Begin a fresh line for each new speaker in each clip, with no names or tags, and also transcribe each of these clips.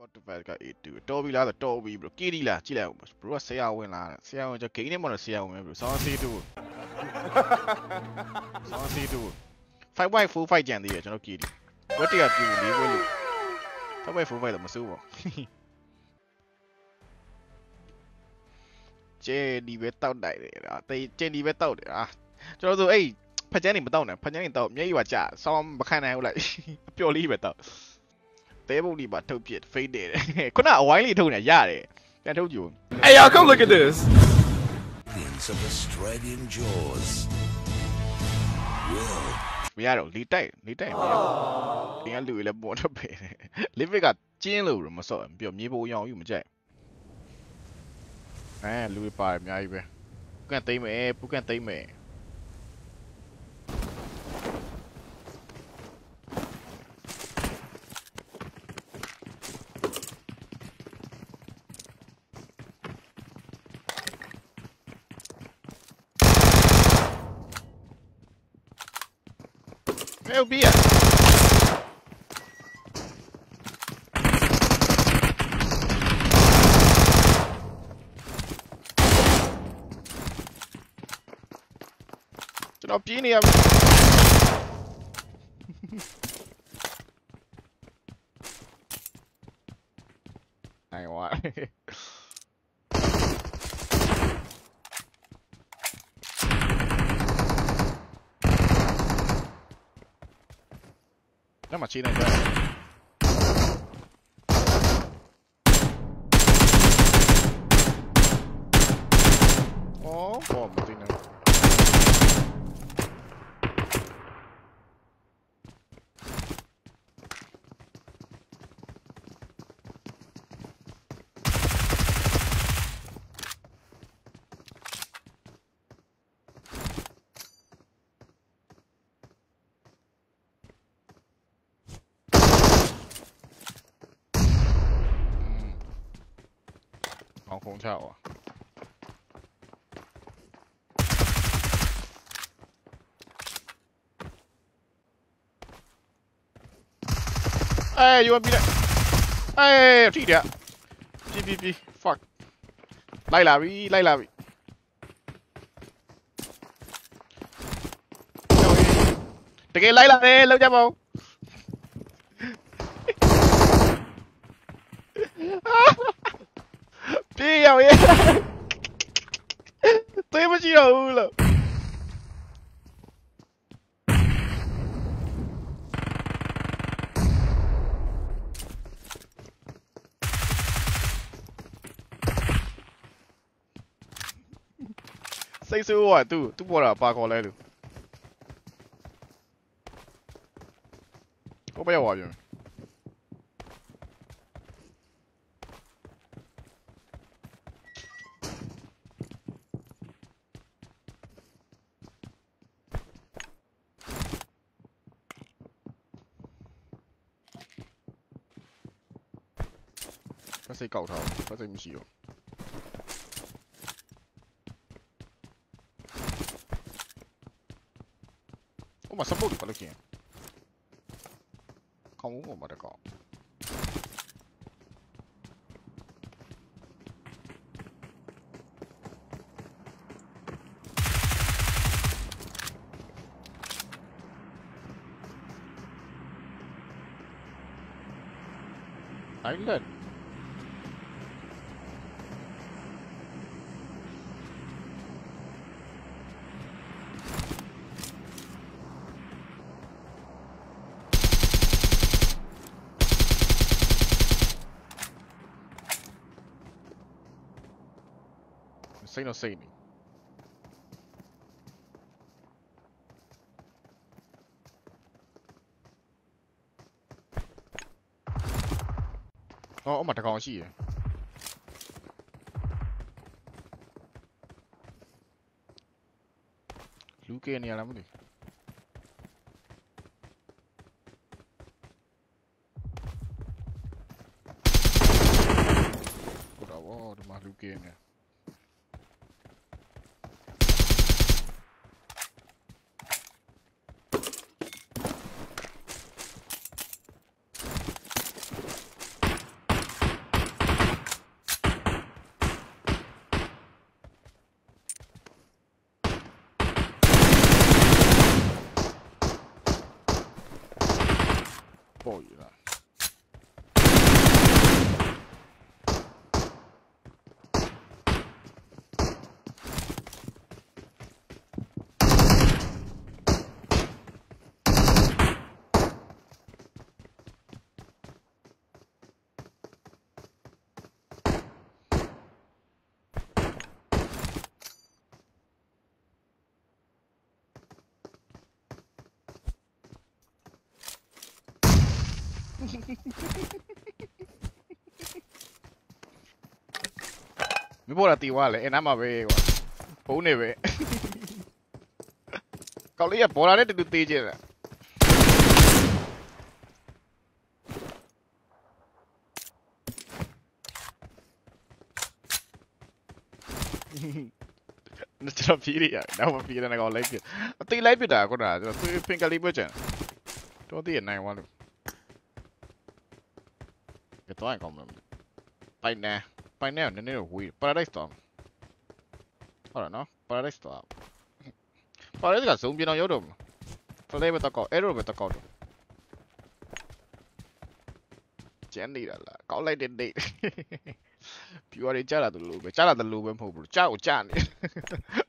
45က A2 တော်ပြီလားဆိုတော်ပြီ bro ကီဒီလားကြည့်လိုက်အောင် bro ကဆရာဝင်လာတယ်ဆရာဝင်ကျဂိမ်းနဲ့မတော့ဆရာဝင်ပဲ bro ဆောင်းစီတူဆောင်းစီတူ5.45ကျန်သေးတယ်ကျွန်တော်ကီဒီဝက်တရပြူလေးဝက်လို့5.45တော့မစိုးပါကျဲဒီပဲတောက်တိုက်တယ်အာတေးကျဲဒီပဲတောက်တယ်အာကျွန်တော်တို့အဲ့ဖက်ချန်းနေမတောက်နဲ့ဖက်ချန်းနေတောက်မျက်ရည်ပါကြာဆောင်းမခံနိုင်ဘူးလိုက်အပျော်လေးပဲတောက် တဲပုတ်လေးပါထုတ်ပြစ်ဖိတ်တယ်ခုနအဝိုင်းလေးထုတ်နေရတယ်ပြန်ထုတ်ကြည့်
Hey, y'all, come look at this.
Millions of Australian jaws will
မရတော့လီတိုက်လီတိုက်မရဘူးဒီကလူတွေလည်းပေါ်တော့ပဲလီဗစ်ကကျင်းလို့မစော့ပြောမြေပုံရောင်ယူမကြိုက်အဲလူတွေပါတယ်အများကြီးပဲပူကန်သိမ့်မယ်ပူကန်သိမ့်မယ် Meu Bia! Genau, Bini haben... Hang on. ပြေးနေရပြီနိုင်ဝါ ညမချင်းနေကြအော်ဘောမသိနေ好空跳啊！哎，有人逼的！哎，这点，逼逼逼，fuck！来啦喂，来啦喂！တကယ်လိုက်လာတယ်လောက်ကြပါဦး ပြေးရောက်ရဲ့ သေးမရှိတော့ဘူးလို့စိတ်ဆိုးอ่ะသူသူပေါ်တာပါခေါ်လဲလူဟိုဘက်ရောက်သွားပြန် ဖက်စိတ်ကောက်ထားဖက်စိတ်မရှိတော့ဟို စပုတ်ဘာလို့ကျင်ကောင်းဦးမှာတကောက်အိုင်လန်စိတ်တော့စိတ်နေအော်အမတကောင်ရှိရယ်လူကဲနေရလားမသိဘူးဟုတ်တော့ဗောဒီမှာလူကဲနေ ကောက်ယူ မပေါ်လာတီဝါလေအဲ့နားမှာပဲကွာဖုန်းနေပဲကောက်လေးကဘောလာနဲ့တူတူသေးချင်တယ်ကျွန်တော်ပြေးရတော့မပြေးတဲ့ကောင်လိုက်ပြအသေးလိုက်ပြတာခုနကကျွန်တော်ဖင်ကလေး ပဲကျန်တော့တည်းနိုင်ဝါလို့ကတော့ကောင်းမှာပိုင်နေပိုင်နေနည်းနည်းဝေး paradise တော့ဟုတ်လားနော် paradise တော့ paradise ကဇုံပြအောင်ရောက်တော့ play ပဲတော့ကောက် arrow ပဲတော့ကောက်တော့ကျန်နေတာလားကောက်လိုက်တဲ့ date ပြူရည်ကြားလာတယ်လို့ပဲကြားလာတယ်လို့ပဲမဟုတ်ဘူးကြားကိုကြားနေ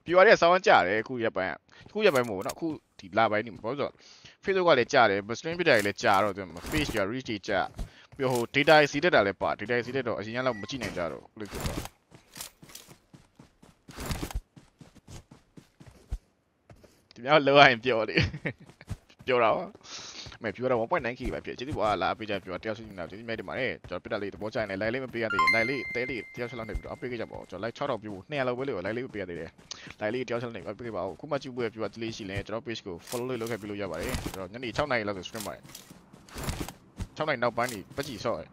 ပြူရည်ကဆောင်းကြားတယ်အခုရက်ပိုင်းအခုရက်ပိုင်းမဟုတ်ဘူးနော်အခုဒီလပိုင်းနေမှာဘာလို့ဆိုတော့ Facebook ကလည်းကြားတယ် stream ပြတယ်လည်းကြားတော့ဒီမှာ page က reach တွေကြား ပြီးဟို data စီးတက်တာလည်းပါ data စီးတက်တော့အရင်ကလောက်မကြည့်နိုင်ကြတော့လို့ပြောတော့ဒီမြောက်လောရရင်ပြောတယ်ပြောတာပါမဲပြောတော့ 1.9k ပဲဖြစ်ကျေးဇူးပါလာပေးကြပြောတယောက်စီနေတာကျေးဇူးများတင်ပါတယ်ကျွန်တော်ပြတ်လေးသဘောကျရင်လည်း live လေးမပေးရသေးဘူး live လေးတဲလေးတယောက်ချက်လောက်နေပြီးတော့ update ကြပါဦးကျွန်တော် live 6000ပြဖို့200လောက်ပဲလို့ live လေးမပေးရသေးတယ် live လေးတယောက်ချက်လောက်နေ update ပါဦးခုမှကြည့်ဖို့ပြောတလေးရှိလဲကျွန်တော် page ကို follow လေးလုပ်ခဲ့ပြီးလို့ရပါတယ်ကျွန်တော်ညနေ6နာရီလောက်ဆို stream ပါတယ် 6နာရီနောက်ပိုင်းနေပတ်ကြည့်ဆော့ရင်း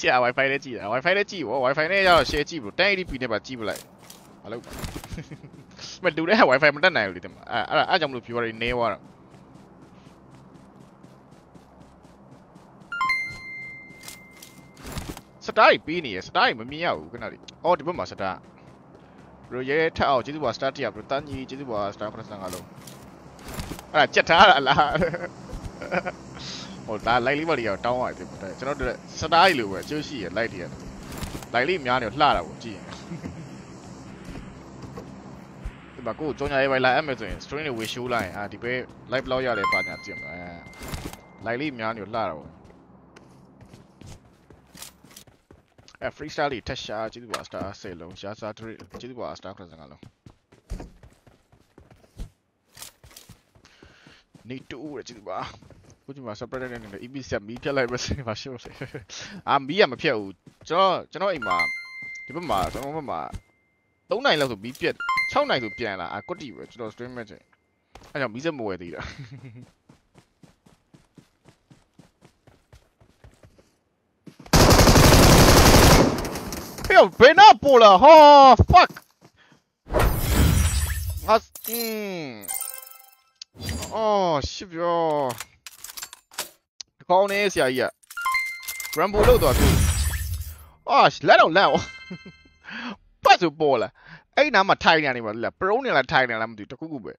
စီ wifi လေးကြည့်တာ wifi လေးကြည့်ဗော wifi နဲ့ကျတော့ share ကြည့်ဘူး 1080p နဲ့ပါကြည့်ပလိုက်မလုပ်ပါမတူတဲ့ wifi မတက်နိုင်ဘူးလေဒီမှာအဲ့အဲ့အဲ့ကြောင့်မလို့ viewer တွေနေသွားတာစတားကြီးပေးနေရစတားကြီးမမြင်ရဘူးခဏလေးအော်ဒီဘက်မှာစတားရိုရဲထက်အောင်ကျေးဇူးပါစတားတရဘတန်းကြီးကျေးဇူးပါစတား95လုံးအဲ့ဒါကြက်ထားတာလား ဟိုဒါ light လေးပါလေးတော့တောင်းရတယ်တဲ့ကျွန်တော်တို့စတားကြီးလိုပဲအကျိုးရှိရ light တွေ light လေးများနေလှတာကိုကြည့်ရင်ဒီမှာကိုကြောင်ညာရေးပိုင်လာအမယ်ဆိုရင် string တွေဝေရှိုးလိုက်ရင်အာဒီပဲ live လောက်ရတယ်ပါညာကြည့်မှာအဲ light လေးများနေလှတာပေါ့အဲ freestyle လေးထက်ရှာကျေးဇူးပါ star 10လုံးရှားစား3ကျေးဇူးပါ star 95လုံးနေတူရကျေးဇူးပါ ခုဒီမှာ separate နဲ့ EP ဆက်မီးဖြတ်လိုက်ပဲစေပါရှို့စေအာမီးကမဖြတ်ဘူးကျွန်တော်ကျွန်တော်အိမ်မှာဒီဘက်မှာကျွန်တော်ဘက်မှာ3နိုင်လောက်ဆိုမီးပြတ်6နိုင်ဆိုပြန်လာအာကွတ်တီပဲကျွန်တော် stream မဲ့ချိန်အဲကြောင့်မီးစက်မဝယ်သေးတာဟဲ့ဘယ်နာပေါ်လာဟာ fuck ငါအင်းအော်ရှစ်ပြော ကောင်းနေဆရာကြီးက Rambo လို့တော့သူအာလက်တော့လက်ပတ်ဆိုပေါ်လာအဲ့နားမှာထိုင်နေနေပါလားပရုံးနေလားထိုင်နေလားမသိဘူးတခုခုပဲ